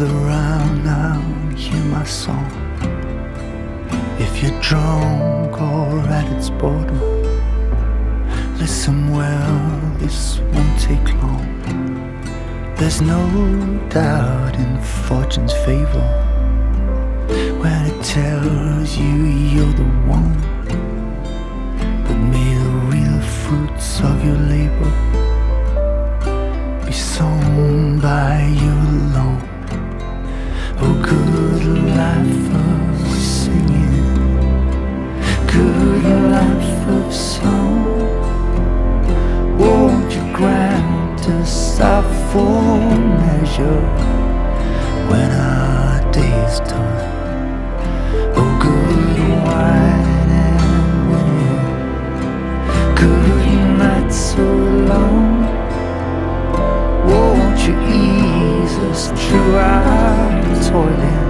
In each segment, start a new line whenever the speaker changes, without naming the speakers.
Gather round now and hear my song. If you're drunk or at its bottom, listen well, this won't take long. There's no doubt in fortune's favor when it tells you you're the one. But may the real fruits of your labor be sown by you. joke when our day's done. Oh, good wine and women, good night so long. Won't you ease us through our toiling?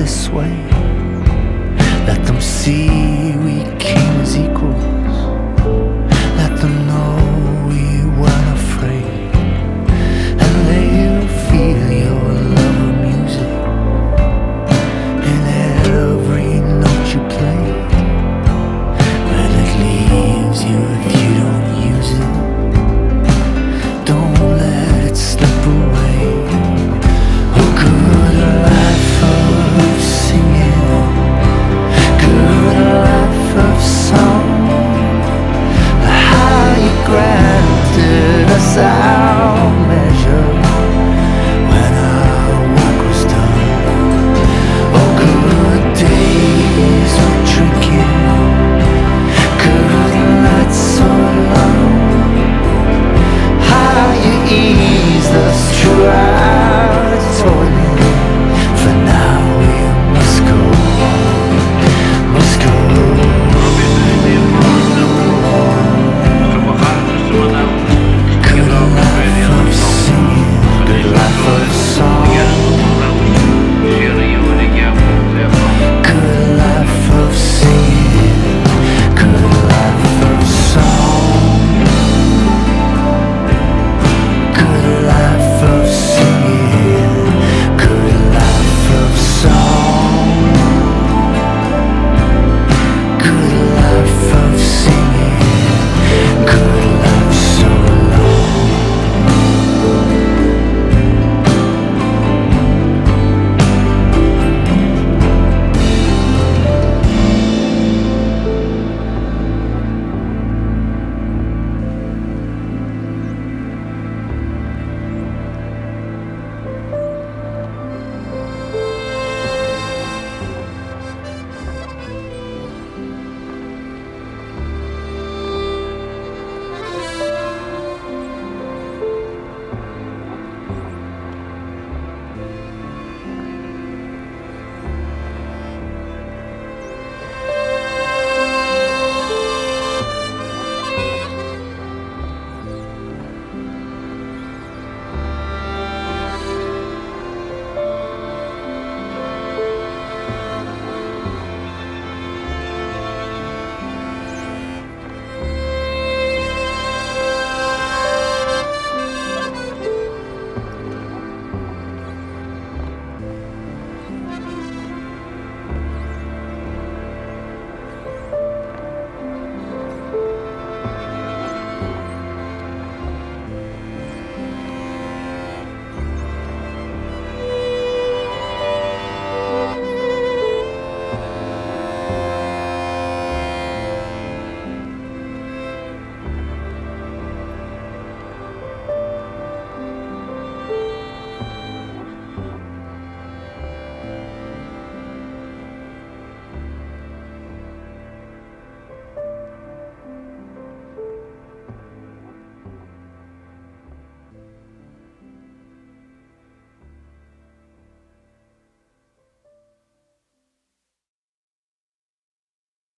this way. Let them see.